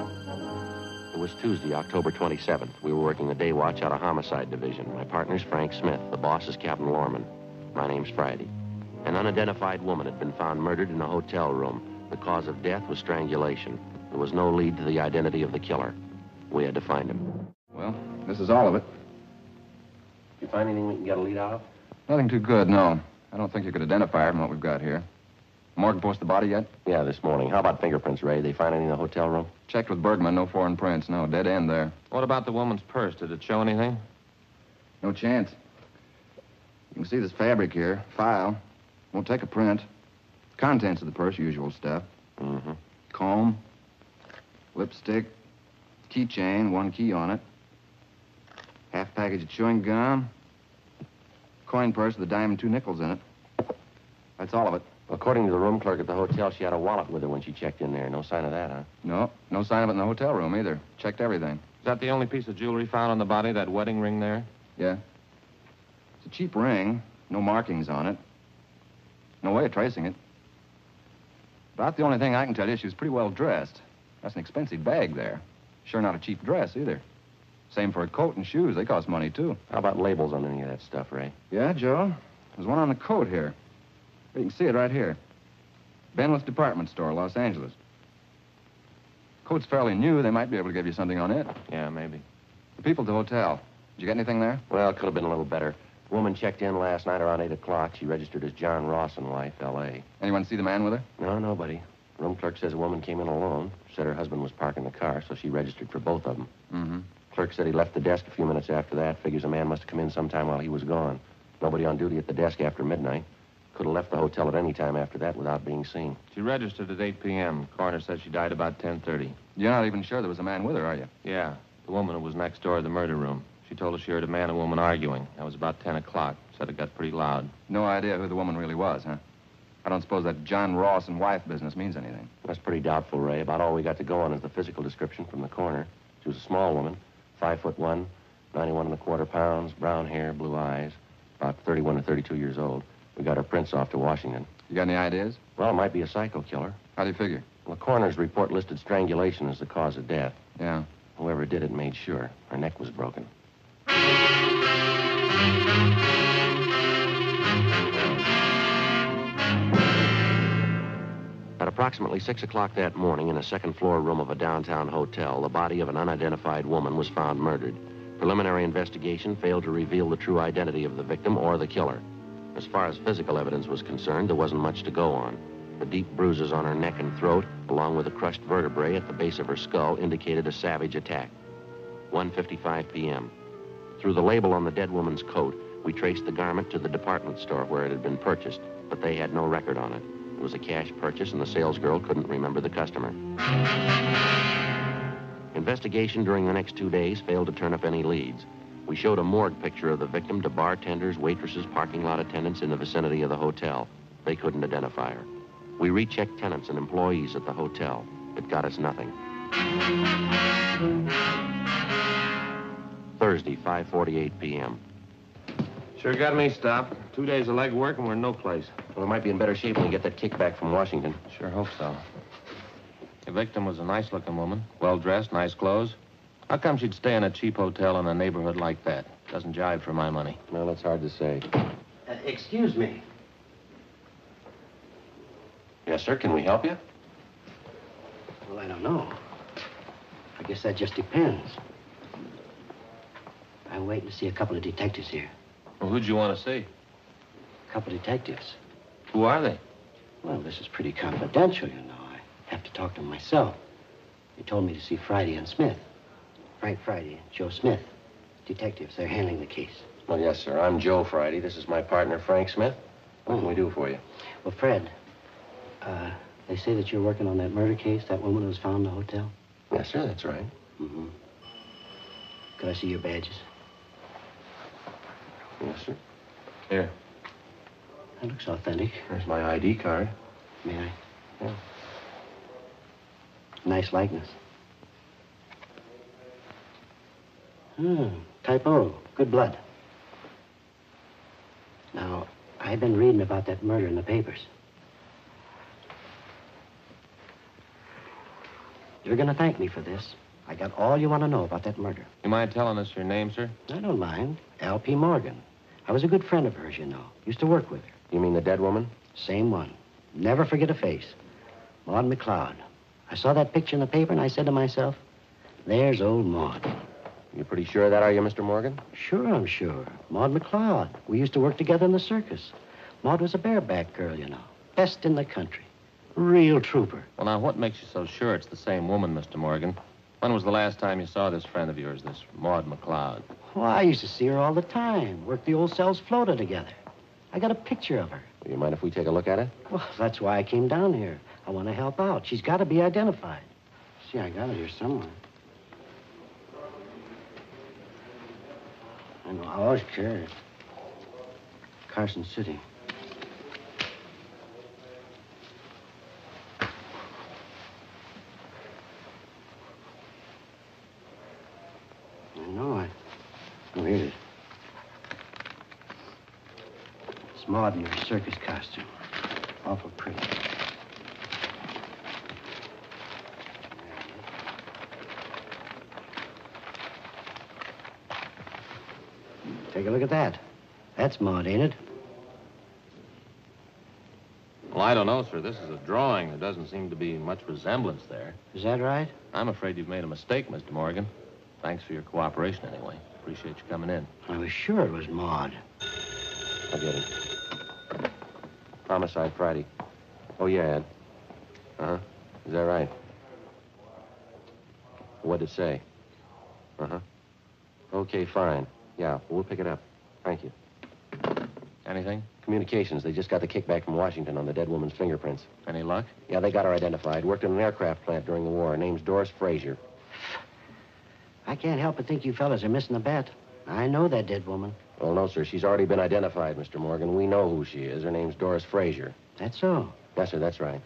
It was Tuesday, October 27th. We were working the day watch out of Homicide Division. My partner's Frank Smith. The boss is Captain Lorman. My name's Friday. An unidentified woman had been found murdered in a hotel room. The cause of death was strangulation. There was no lead to the identity of the killer. We had to find him. Well, this is all of it. Did You find anything we can get a lead out of? Nothing too good, no. I don't think you could identify her from what we've got here. Morgan post the body yet? Yeah, this morning. How about fingerprints, Ray? They find any in the hotel room? Checked with Bergman, no foreign prints. No, dead end there. What about the woman's purse? Did it show anything? No chance. You can see this fabric here. File. Won't take a print. Contents of the purse, usual stuff. Mm-hmm. Comb. Lipstick. Keychain, one key on it. Half package of chewing gum. Coin purse with a dime and two nickels in it. That's all of it. According to the room clerk at the hotel, she had a wallet with her when she checked in there. No sign of that, huh? No, no sign of it in the hotel room either. Checked everything. Is that the only piece of jewelry found on the body, that wedding ring there? Yeah. It's a cheap ring. No markings on it. No way of tracing it. About the only thing I can tell you, she was pretty well dressed. That's an expensive bag there. Sure not a cheap dress either. Same for a coat and shoes. They cost money, too. How about labels on any of that stuff, Ray? Yeah, Joe. There's one on the coat here. You can see it right here. Benwith Department Store, Los Angeles. Coat's fairly new. They might be able to give you something on it. Yeah, maybe. The people at the hotel. Did you get anything there? Well, it could have been a little better. The Woman checked in last night around 8 o'clock. She registered as John Rawson, wife, L.A. Anyone see the man with her? No, nobody. Room clerk says a woman came in alone. Said her husband was parking the car, so she registered for both of them. Mm-hmm. Clerk said he left the desk a few minutes after that. Figures a man must have come in sometime while he was gone. Nobody on duty at the desk after midnight. Could have left the hotel at any time after that without being seen. She registered at 8 p.m. Coroner said she died about 10.30. You're not even sure there was a man with her, are you? Yeah, the woman who was next door to the murder room. She told us she heard a man and woman arguing. That was about 10 o'clock. Said it got pretty loud. No idea who the woman really was, huh? I don't suppose that John Ross and wife business means anything. That's pretty doubtful, Ray. About all we got to go on is the physical description from the coroner. She was a small woman, five foot one, 91 and a quarter pounds, brown hair, blue eyes, about 31 to 32 years old. We got her prints off to Washington. You got any ideas? Well, it might be a psycho killer. How do you figure? Well, the coroner's report listed strangulation as the cause of death. Yeah. Whoever did it made sure her neck was broken. At approximately 6 o'clock that morning, in a second floor room of a downtown hotel, the body of an unidentified woman was found murdered. Preliminary investigation failed to reveal the true identity of the victim or the killer. As far as physical evidence was concerned, there wasn't much to go on. The deep bruises on her neck and throat, along with the crushed vertebrae at the base of her skull, indicated a savage attack. 1.55 p.m. Through the label on the dead woman's coat, we traced the garment to the department store where it had been purchased, but they had no record on it. It was a cash purchase, and the salesgirl couldn't remember the customer. Investigation during the next two days failed to turn up any leads. We showed a morgue picture of the victim to bartenders, waitresses, parking lot attendants in the vicinity of the hotel. They couldn't identify her. We rechecked tenants and employees at the hotel. It got us nothing. Thursday, 5.48 p.m. Sure got me stopped. Two days of leg work and we're in no place. Well, we might be in better shape when we get that kickback from Washington. Sure hope so. The victim was a nice-looking woman, well-dressed, nice clothes. How come she'd stay in a cheap hotel in a neighborhood like that? Doesn't jive for my money. Well, that's hard to say. Uh, excuse me. Yes, sir. Can we help you? Well, I don't know. I guess that just depends. I'm waiting to see a couple of detectives here. Well, who'd you want to see? A couple of detectives. Who are they? Well, this is pretty confidential, you know. I have to talk to them myself. They told me to see Friday and Smith. Frank Friday and Joe Smith. Detectives, they're handling the case. Well, yes, sir. I'm Joe Friday. This is my partner, Frank Smith. What can we do for you? Well, Fred, uh, they say that you're working on that murder case, that woman who was found in the hotel. Yes, sir. That's right. Mm-hmm. Could I see your badges? Yes, sir. Here. That looks authentic. There's my ID card. May I? Yeah. Nice likeness. Hmm, O, Good blood. Now, I've been reading about that murder in the papers. You're going to thank me for this. I got all you want to know about that murder. You mind telling us your name, sir? I don't mind. L.P. Morgan. I was a good friend of hers, you know. Used to work with her. You mean the dead woman? Same one. Never forget a face. Maud McLeod. I saw that picture in the paper and I said to myself, there's old Maud. You pretty sure of that, are you, Mr. Morgan? Sure, I'm sure. Maud McLeod. We used to work together in the circus. Maud was a bareback girl, you know. Best in the country. Real trooper. Well, now, what makes you so sure it's the same woman, Mr. Morgan? When was the last time you saw this friend of yours, this Maud McLeod? Why, I used to see her all the time. Worked the old Sells-Floto together. I got a picture of her. Do you mind if we take a look at it? Well, that's why I came down here. I want to help out. She's got to be identified. See, I got it here somewhere. I know. I always carry it. Carson City. I know. I. Oh, here it is. It's Maud in her circus costume. Awful pretty. Take a look at that. That's Maud, ain't it? Well, I don't know, sir. This is a drawing. There doesn't seem to be much resemblance there. Is that right? I'm afraid you've made a mistake, Mr. Morgan. Thanks for your cooperation, anyway. Appreciate you coming in. I was sure it was Maud. I'll get it. Homicide Friday. Oh, yeah, Ed. Uh-huh. Is that right? What'd it say? Uh-huh. Okay, fine. Yeah, we'll pick it up. Thank you. Anything? Communications. They just got the kickback from Washington on the dead woman's fingerprints. Any luck? Yeah, they got her identified. Worked in an aircraft plant during the war. Her name's Doris Frazier. I can't help but think you fellas are missing a bet. I know that dead woman. Well, no, sir. She's already been identified, Mr. Morgan. We know who she is. Her name's Doris Frazier. That's so. Yes, sir, that's right.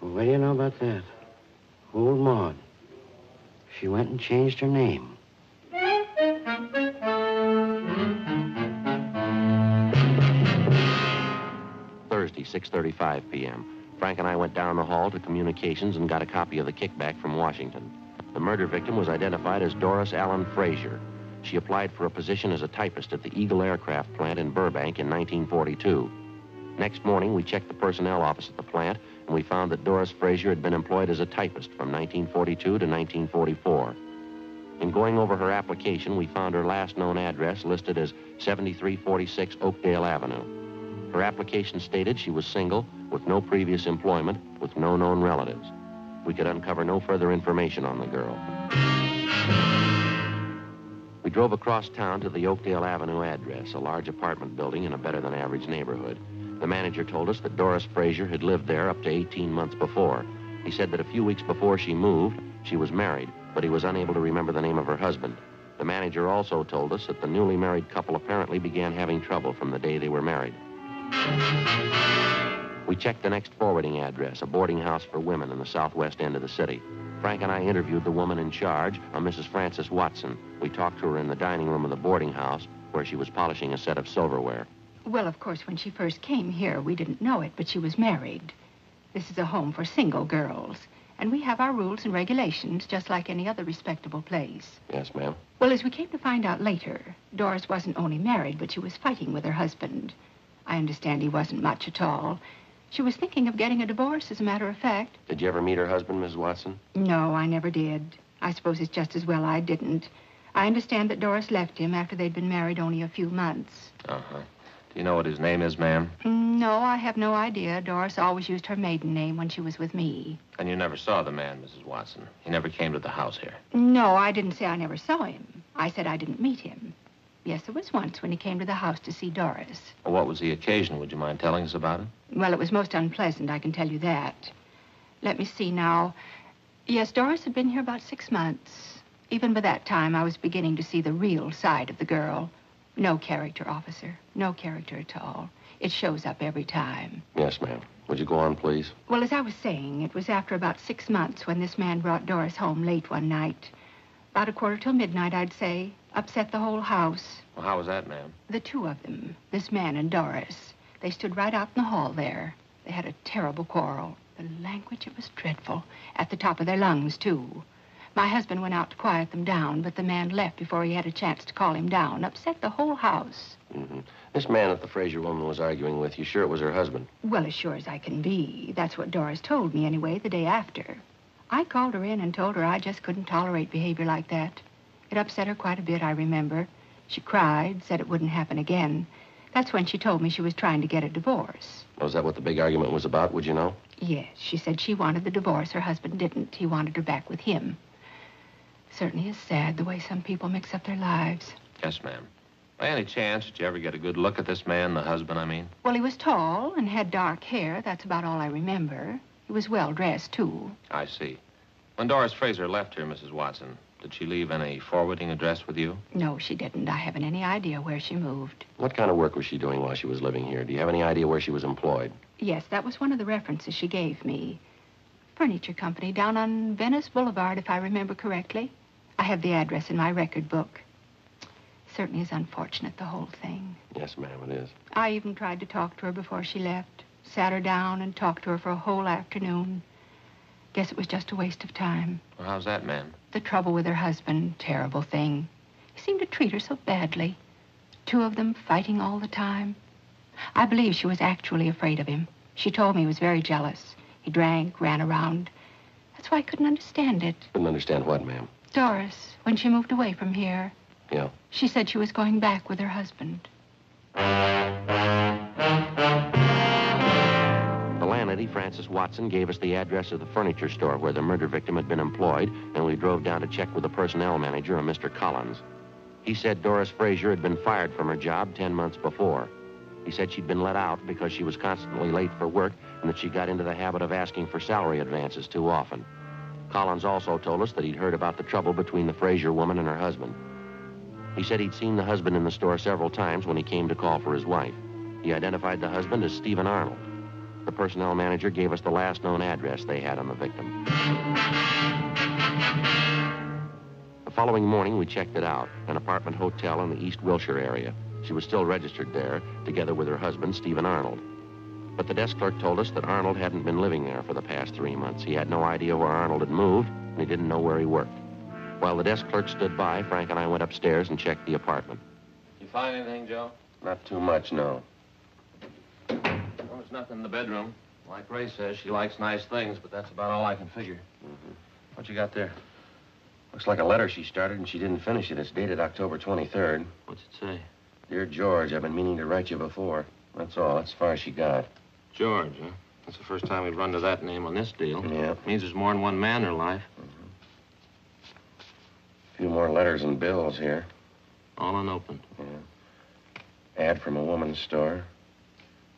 Well, what do you know about that? Old Maud. She went and changed her name. 6.35 p.m. Frank and I went down the hall to communications and got a copy of the kickback from Washington. The murder victim was identified as Doris Allen Frazier. She applied for a position as a typist at the Eagle Aircraft Plant in Burbank in 1942. Next morning, we checked the personnel office at the plant, and we found that Doris Frazier had been employed as a typist from 1942 to 1944. In going over her application, we found her last known address listed as 7346 Oakdale Avenue. Her application stated she was single, with no previous employment, with no known relatives. We could uncover no further information on the girl. We drove across town to the Oakdale Avenue address, a large apartment building in a better than average neighborhood. The manager told us that Doris Frazier had lived there up to 18 months before. He said that a few weeks before she moved, she was married, but he was unable to remember the name of her husband. The manager also told us that the newly married couple apparently began having trouble from the day they were married. We checked the next forwarding address, a boarding house for women in the southwest end of the city. Frank and I interviewed the woman in charge, a Mrs. Frances Watson. We talked to her in the dining room of the boarding house, where she was polishing a set of silverware. Well, of course, when she first came here, we didn't know it, but she was married. This is a home for single girls, and we have our rules and regulations just like any other respectable place. Yes, ma'am. Well, as we came to find out later, Doris wasn't only married, but she was fighting with her husband. I understand he wasn't much at all. She was thinking of getting a divorce, as a matter of fact. Did you ever meet her husband, Miss Watson? No, I never did. I suppose it's just as well I didn't. I understand that Doris left him after they'd been married only a few months. Uh-huh. Do you know what his name is, ma'am? No, I have no idea. Doris always used her maiden name when she was with me. And you never saw the man, Mrs. Watson. He never came to the house here. No, I didn't say I never saw him. I said I didn't meet him. Yes, there was once when he came to the house to see Doris. Well, what was the occasion? Would you mind telling us about it? Well, it was most unpleasant, I can tell you that. Let me see now. Yes, Doris had been here about six months. Even by that time, I was beginning to see the real side of the girl. No character, officer. No character at all. It shows up every time. Yes, ma'am. Would you go on, please? Well, as I was saying, it was after about six months when this man brought Doris home late one night. About a quarter till midnight, I'd say. Upset the whole house. Well, how was that, ma'am? The two of them, this man and Doris, they stood right out in the hall there. They had a terrible quarrel. The language, it was dreadful. At the top of their lungs, too. My husband went out to quiet them down, but the man left before he had a chance to call him down. Upset the whole house. Mm -hmm. This man that the Fraser woman was arguing with, you sure it was her husband? Well, as sure as I can be. That's what Doris told me, anyway, the day after. I called her in and told her I just couldn't tolerate behavior like that. It upset her quite a bit, I remember. She cried, said it wouldn't happen again. That's when she told me she was trying to get a divorce. Was that what the big argument was about, would you know? Yes, she said she wanted the divorce. Her husband didn't. He wanted her back with him. Certainly is sad the way some people mix up their lives. Yes, ma'am. By any chance, did you ever get a good look at this man, the husband, I mean? Well, he was tall and had dark hair. That's about all I remember. He was well dressed, too. I see. When Doris Fraser left here, Mrs. Watson, did she leave any forwarding address with you? No, she didn't. I haven't any idea where she moved. What kind of work was she doing while she was living here? Do you have any idea where she was employed? Yes, that was one of the references she gave me. Furniture company down on Venice Boulevard, if I remember correctly. I have the address in my record book. Certainly is unfortunate, the whole thing. Yes, ma'am, it is. I even tried to talk to her before she left. Sat her down and talked to her for a whole afternoon. Guess it was just a waste of time. Well, how's that, ma'am? The trouble with her husband, terrible thing. He seemed to treat her so badly. Two of them fighting all the time. I believe she was actually afraid of him. She told me he was very jealous. He drank, ran around. That's why I couldn't understand it. Couldn't understand what, ma'am. Doris, when she moved away from here, Yeah. she said she was going back with her husband. The landlady, Frances Watson, gave us the address of the furniture store where the murder victim had been employed, and we drove down to check with the personnel manager, a Mr. Collins. He said Doris Fraser had been fired from her job ten months before. He said she'd been let out because she was constantly late for work and that she got into the habit of asking for salary advances too often. Collins also told us that he'd heard about the trouble between the Fraser woman and her husband. He said he'd seen the husband in the store several times when he came to call for his wife. He identified the husband as Stephen Arnold. The personnel manager gave us the last known address they had on the victim. The following morning, we checked it out an apartment hotel in the East Wilshire area. She was still registered there, together with her husband, Stephen Arnold. But the desk clerk told us that Arnold hadn't been living there for the past three months. He had no idea where Arnold had moved, and he didn't know where he worked. While the desk clerk stood by, Frank and I went upstairs and checked the apartment. You find anything, Joe? Not too much, no. Nothing in the bedroom. Like Ray says, she likes nice things, but that's about all I can figure. Mm-hmm. What you got there? Looks like a letter she started and she didn't finish it. It's dated October 23rd. What's it say? Dear George, I've been meaning to write you before. That's all. That's as far as she got. George, huh? That's the first time we've run to that name on this deal. Yeah. It Means there's more than one man in her life. A few more letters and bills here. All unopened. Yeah. Ad from a woman's store.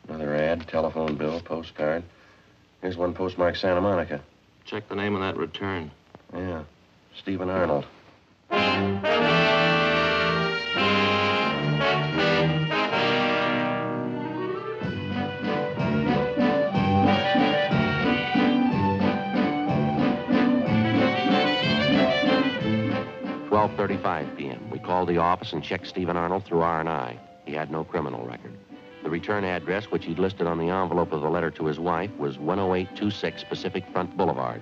Another ad, telephone bill, postcard. Here's one postmarked Santa Monica. Check the name of that return. Yeah. Stephen Arnold. Twelve thirty-five p.m. We called the office and checked Stephen Arnold through R&I. He had no criminal record. The return address, which he'd listed on the envelope of the letter to his wife, was 10826 Pacific Front Boulevard.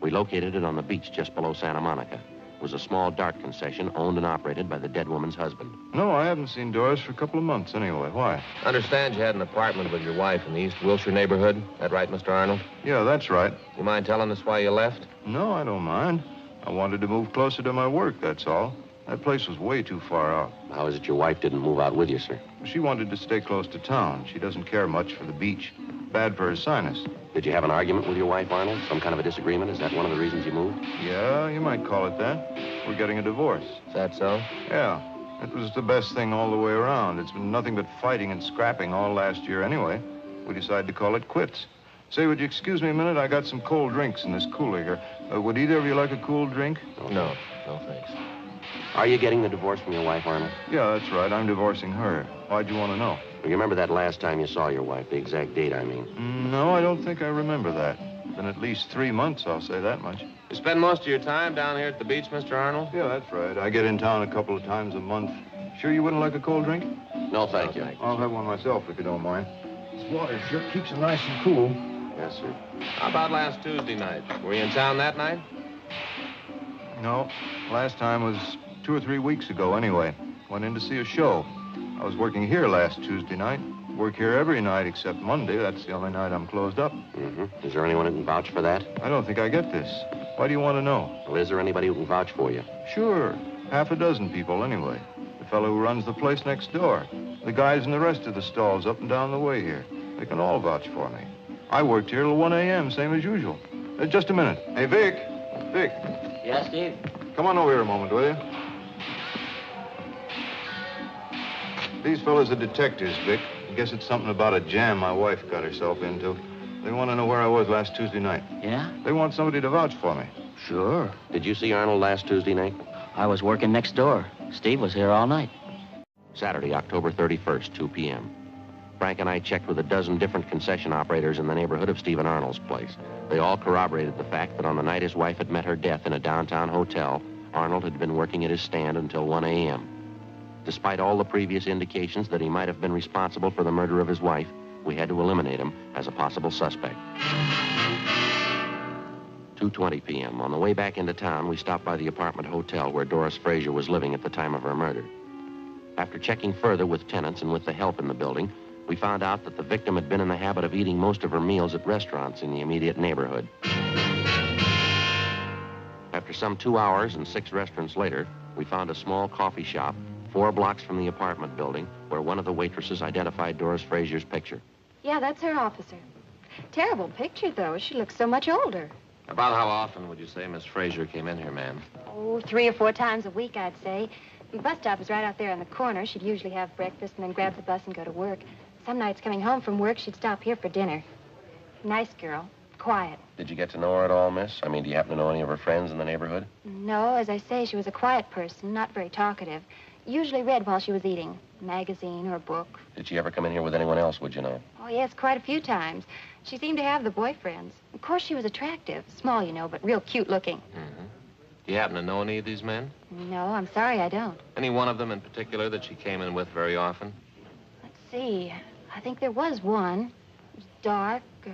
We located it on the beach just below Santa Monica. It was a small dart concession owned and operated by the dead woman's husband. No, I haven't seen Doris for a couple of months anyway. Why? Understand you had an apartment with your wife in the East Wilshire neighborhood. That right, Mr. Arnold? Yeah, that's right. You mind telling us why you left? No, I don't mind. I wanted to move closer to my work, that's all. That place was way too far out. How is it your wife didn't move out with you, sir? She wanted to stay close to town. She doesn't care much for the beach. Bad for her sinus. Did you have an argument with your wife, Arnold? Some kind of a disagreement? Is that one of the reasons you moved? Yeah, you might call it that. We're getting a divorce. Is that so? Yeah. It was the best thing all the way around. It's been nothing but fighting and scrapping all last year anyway. We decided to call it quits. Say, would you excuse me a minute? I got some cold drinks in this cooler here. Uh, would either of you like a cool drink? No. No, thanks. Are you getting the divorce from your wife, Arnold? Yeah, that's right. I'm divorcing her. Why'd you want to know? You remember that last time you saw your wife, the exact date, I mean? Mm, No, I don't think I remember that. Been at least three months, I'll say that much. You spend most of your time down here at the beach, Mr. Arnold? Yeah, that's right. I get in town a couple of times a month. Sure you wouldn't like a cold drink? No, thank you. I'll have one myself if you don't mind. This water sure keeps it nice and cool. Yes, sir. How about last Tuesday night? Were you in town that night? No. Last time was two or three weeks ago, anyway. Went in to see a show. I was working here last Tuesday night. Work here every night except Monday. That's the only night I'm closed up. Mm-hmm. Is there anyone who can vouch for that? I don't think I get this. Why do you want to know? Well, is there anybody who can vouch for you? Sure. Half a dozen people, anyway. The fellow who runs the place next door. The guys in the rest of the stalls up and down the way here. They can all vouch for me. I worked here till 1 a.m., same as usual. Uh, just a minute. Hey, Vic. Vic, Yeah, Steve? come on over here a moment, will you? These fellas are detectives, Vic. I guess it's something about a jam my wife got herself into. They want to know where I was last Tuesday night. Yeah? They want somebody to vouch for me. Sure. Did you see Arnold last Tuesday night? I was working next door. Steve was here all night. Saturday, October 31st, 2 p.m. Frank and I checked with a dozen different concession operators in the neighborhood of Stephen Arnold's place. They all corroborated the fact that on the night his wife had met her death in a downtown hotel, Arnold had been working at his stand until 1 a.m. Despite all the previous indications that he might have been responsible for the murder of his wife, we had to eliminate him as a possible suspect. 2.20 p.m. On the way back into town, we stopped by the apartment hotel where Doris Frazier was living at the time of her murder. After checking further with tenants and with the help in the building, we found out that the victim had been in the habit of eating most of her meals at restaurants in the immediate neighborhood. After some two hours and six restaurants later, we found a small coffee shop four blocks from the apartment building where one of the waitresses identified Doris Frazier's picture. Yeah, that's her officer. Terrible picture, though. She looks so much older. About how often would you say Miss Frazier came in here, ma'am? Oh, three or four times a week, I'd say. The bus stop is right out there on the corner. She'd usually have breakfast and then grab the bus and go to work. Some nights coming home from work, she'd stop here for dinner. Nice girl. Quiet. Did you get to know her at all, miss? I mean, do you happen to know any of her friends in the neighborhood? No, as I say, she was a quiet person, not very talkative. Usually read while she was eating. Magazine or a book. Did she ever come in here with anyone else, would you know? Oh, yes, quite a few times. She seemed to have the boyfriends. Of course, she was attractive. Small, you know, but real cute looking. Mm-hmm. Do you happen to know any of these men? No, I'm sorry, I don't. Any one of them in particular that she came in with very often? Let's see. I think there was one. Was dark, uh,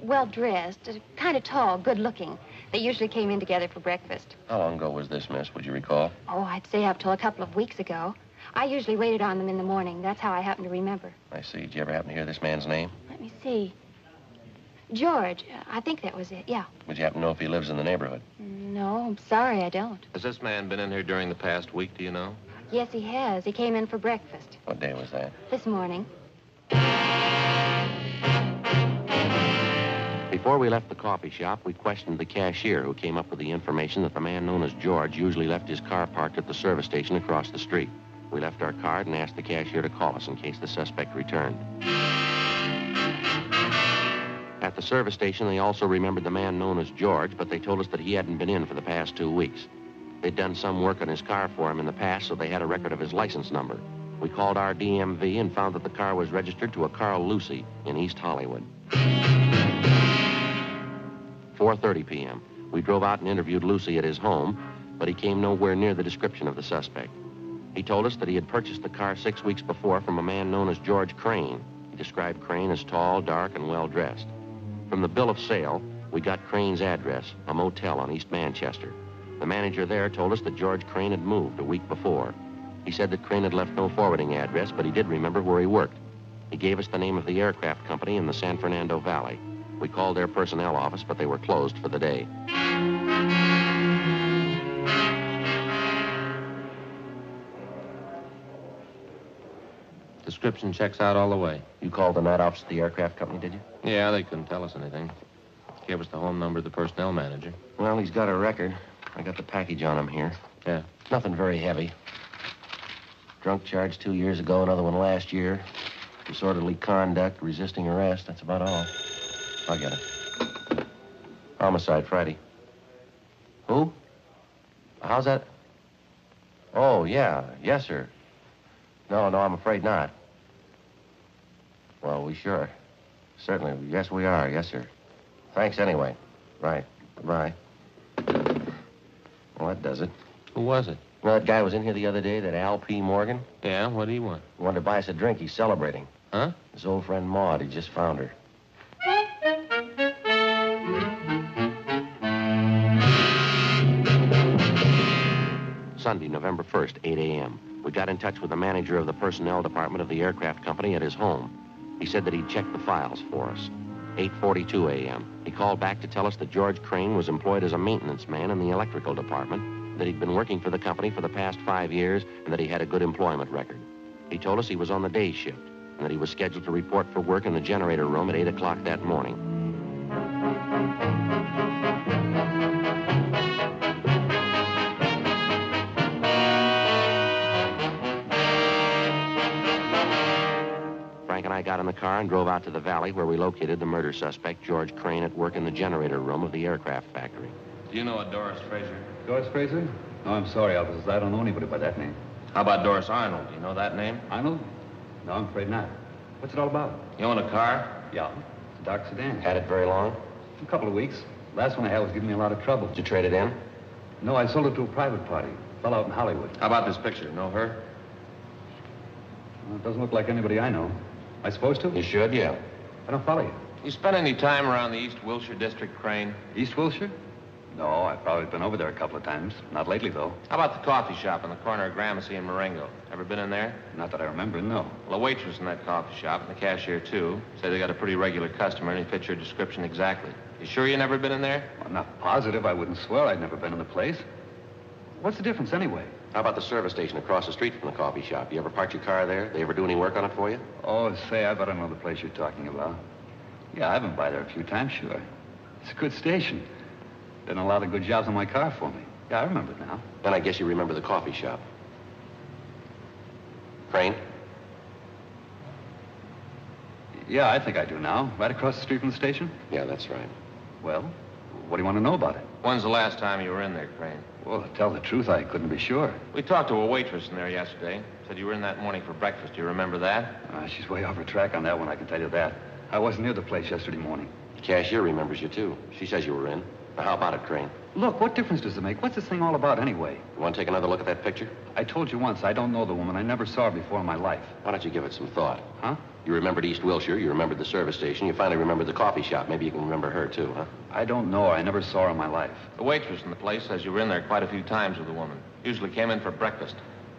well dressed, uh, kind of tall, good looking. They usually came in together for breakfast. How long ago was this, miss? Would you recall? Oh, I'd say up till a couple of weeks ago. I usually waited on them in the morning. That's how I happen to remember. I see. Did you ever happen to hear this man's name? Let me see. George. uh, I think that was it. Yeah. Would you happen to know if he lives in the neighborhood? No, I'm sorry, I don't. Has this man been in here during the past week, do you know? Yes, he has. He came in for breakfast What day was that? this morning. Before we left the coffee shop, we questioned the cashier who came up with the information that the man known as George usually left his car parked at the service station across the street. We left our card and asked the cashier to call us in case the suspect returned. At the service station, they also remembered the man known as George, but they told us that he hadn't been in for the past two weeks. They'd done some work on his car for him in the past, so they had a record of his license number. We called our DMV and found that the car was registered to a Carl Lucy in East Hollywood. 4.30 p.m. We drove out and interviewed Lucy at his home, but he came nowhere near the description of the suspect. He told us that he had purchased the car six weeks before from a man known as George Crane. He described Crane as tall, dark, and well-dressed. From the bill of sale, we got Crane's address, a motel on East Manchester. The manager there told us that George Crane had moved a week before. He said that Crane had left no forwarding address, but he did remember where he worked. He gave us the name of the aircraft company in the San Fernando Valley. We called their personnel office, but they were closed for the day. Description checks out all the way. You called the night office of the aircraft company, did you? Yeah, they couldn't tell us anything. Gave us the home number of the personnel manager. Well, he's got a record. I got the package on him here. Yeah. Nothing very heavy. Drunk charge two years ago, another one last year. Disorderly conduct, resisting arrest. That's about all. I get it. Homicide Friday. Who? How's that? Oh, yeah. Yes, sir. No, no, I'm afraid not. Well, we sure. Certainly. Yes, we are. Yes, sir. Thanks anyway. Right. Goodbye. Well, that does it. Who was it? You know that guy was in here the other day, that Al P. Morgan? Yeah, what do he want? He wanted to buy us a drink. He's celebrating. Huh? His old friend Maud, he just found her. Sunday, November 1st, 8 a.m. We got in touch with the manager of the personnel department of the aircraft company at his home. He said that he'd checked the files for us. 8.42 a.m. He called back to tell us that George Crane was employed as a maintenance man in the electrical department, that he'd been working for the company for the past five years, and that he had a good employment record. He told us he was on the day shift, and that he was scheduled to report for work in the generator room at 8 o'clock that morning. Car and drove out to the valley where we located the murder suspect, George Crane, at work in the generator room of the aircraft factory. Do you know a Doris Fraser? Doris Fraser? No, I'm sorry, Elvis. I don't know anybody by that name. How about Doris Arnold? Do you know that name? Arnold? No, I'm afraid not. What's it all about? You own a car? Yeah, it's a dark sedan. Had it very long? A couple of weeks. Last one I had was giving me a lot of trouble. Did you trade it in? No, I sold it to a private party. Fell out in Hollywood. How about this picture? Know her? Well, it doesn't look like anybody I know. I supposed to? You should, yeah. I don't follow you. You spend any time around the East Wilshire District, Crane? East Wilshire? No, I've probably been over there a couple of times. Not lately, though. How about the coffee shop on the corner of Gramercy and Marengo? Ever been in there? Not that I remember, no. Well, a waitress in that coffee shop, and the cashier, too, said they got a pretty regular customer, and he fit your description exactly. You sure you never been in there? I'm not positive. I wouldn't swear I'd never been in the place. What's the difference, anyway? How about the service station across the street from the coffee shop? You ever park your car there? They ever do any work on it for you? Oh, say, I better know the place you're talking about. Yeah, I've been by there a few times, sure. It's a good station. Done a lot of good jobs on my car for me. Yeah, I remember it now. Then I guess you remember the coffee shop. Crane? Yeah, I think I do now. Right across the street from the station? Yeah, that's right. Well, what do you want to know about it? When's the last time you were in there, Crane? Well, to tell the truth, I couldn't be sure. We talked to a waitress in there yesterday. Said you were in that morning for breakfast. Do you remember that? Uh, she's way off her track on that one, I can tell you that. I wasn't near the place yesterday morning. The cashier remembers you, too. She says you were in. Now, how about it, Crane? Look, what difference does it make? What's this thing all about anyway? You want to take another look at that picture? I told you once, I don't know the woman. I never saw her before in my life. Why don't you give it some thought? Huh? You remembered East Wilshire, you remembered the service station, you finally remembered the coffee shop. Maybe you can remember her, too, huh? I don't know her. I never saw her in my life. The waitress in the place says you were in there quite a few times with the woman. Usually came in for breakfast.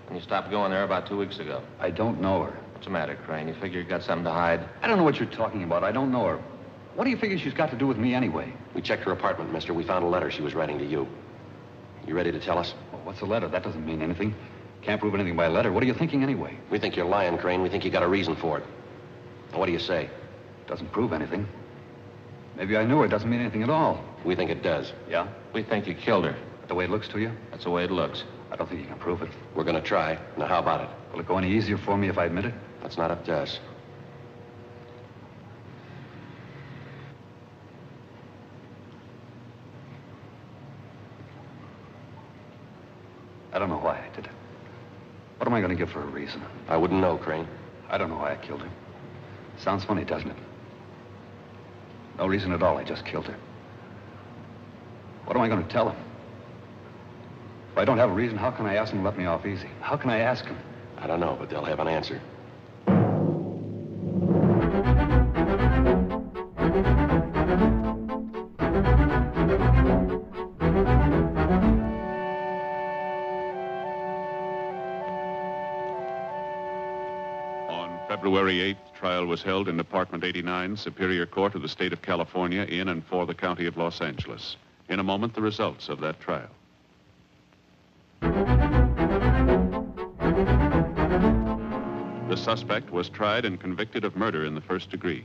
And you stopped going there about two weeks ago. I don't know her. What's the matter, Crane? You figure you got something to hide? I don't know what you're talking about. I don't know her. What do you figure she's got to do with me anyway? We checked her apartment, mister. We found a letter she was writing to you. You ready to tell us? Well, what's a letter? That doesn't mean anything. Can't prove anything by a letter. What are you thinking anyway? We think you're lying, Crane. We think you got a reason for it. Now, what do you say? Doesn't prove anything. Maybe I knew her. Doesn't mean anything at all. We think it does. Yeah? We think you killed her. The way it looks to you? That's the way it looks. I don't think you can prove it. We're going to try. Now, how about it? Will it go any easier for me if I admit it? That's not up to us. I don't know why I did it. What am I going to give for a reason? I wouldn't know, Crane. I don't know why I killed her. Sounds funny, doesn't it? No reason at all. I just killed her. What am I going to tell him? If I don't have a reason, how can I ask him to let me off easy? How can I ask him? I don't know, but they'll have an answer. February 8th, trial was held in Department 89, Superior Court of the State of California, in and for the County of Los Angeles. In a moment, the results of that trial. The suspect was tried and convicted of murder in the first degree.